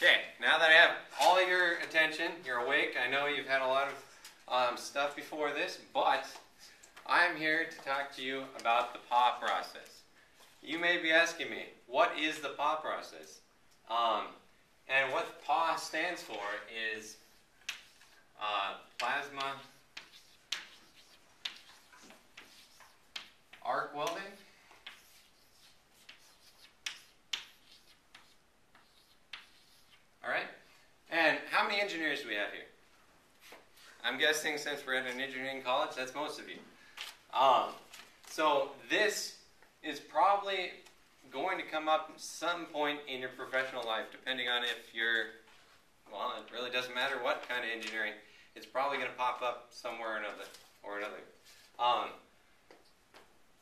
Okay, now that I have all your attention, you're awake. I know you've had a lot of um, stuff before this, but I'm here to talk to you about the PAW process. You may be asking me, what is the PAW process? Um, and what PAW stands for is uh, plasma arc welding. All right? And how many engineers do we have here? I'm guessing since we're at an engineering college, that's most of you. Um, so this is probably going to come up some point in your professional life, depending on if you're, well, it really doesn't matter what kind of engineering. It's probably going to pop up somewhere or another. Or another. Um,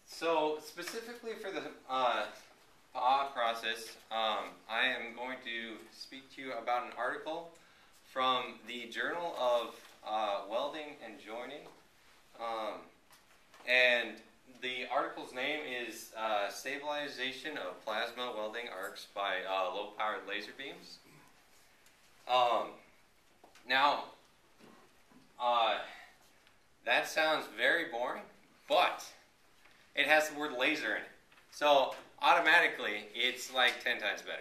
so specifically for the uh, PAW process, um, I am going to speak to you about an article from the Journal of uh, Welding and Joining. Um, and the article's name is uh, Stabilization of Plasma Welding Arcs by uh, Low Powered Laser Beams. Um, now, uh, that sounds very boring, but it has the word laser in it. So automatically, it's like 10 times better.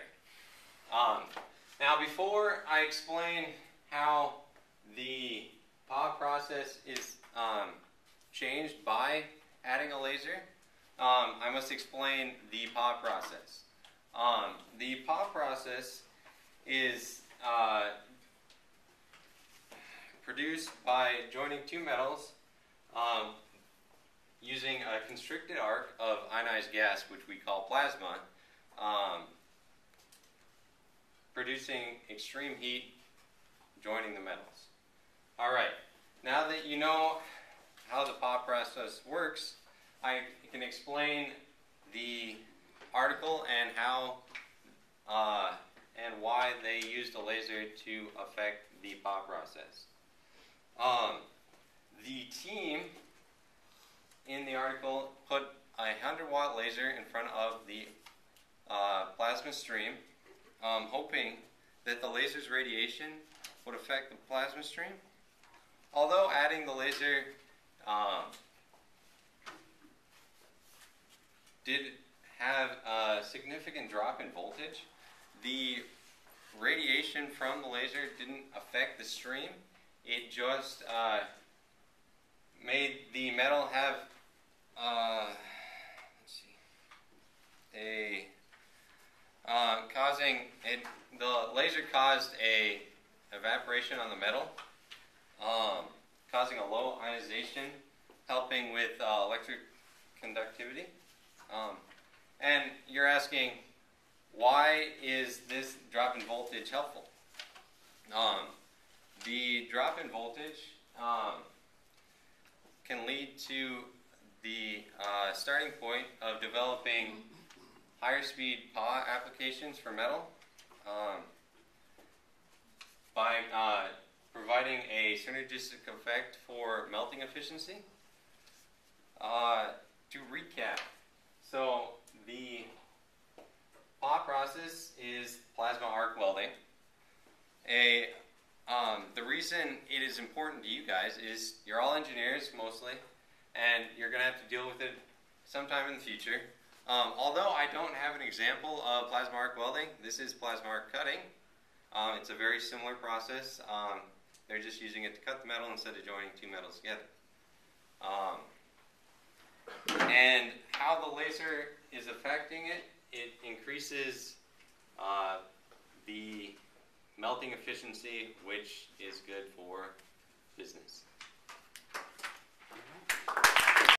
Um, now, before I explain how the PAW process is um, changed by adding a laser, um, I must explain the PAW process. Um, the PAW process is uh, produced by joining two metals um, using a constricted arc of ionized gas, which we call plasma, um, producing extreme heat, joining the metals. All right, now that you know how the PAW process works, I can explain the article and how uh, and why they used a laser to affect the PAW process. Um, the team in the article put a 100 watt laser in front of the uh, plasma stream, um, hoping that the laser's radiation would affect the plasma stream. Although adding the laser um, did have a significant drop in voltage, the radiation from the laser didn't affect the stream. It just uh, made the metal have uh, let's see, a uh, causing it. The laser caused a evaporation on the metal, um, causing a low ionization, helping with uh, electric conductivity. Um, and you're asking, why is this drop in voltage helpful? Um, the drop in voltage um, can lead to the uh, starting point of developing higher speed PAW applications for metal um, by uh, providing a synergistic effect for melting efficiency. Uh, to recap, so the PAW process is plasma arc welding. A um, the reason it is important to you guys is you're all engineers mostly, and you're going to have to deal with it sometime in the future. Um, although I don't have an example of plasma arc welding, this is plasma arc cutting. Um, it's a very similar process. Um, they're just using it to cut the metal instead of joining two metals together. Um, and how the laser is affecting it, it increases uh, the melting efficiency, which is good for business.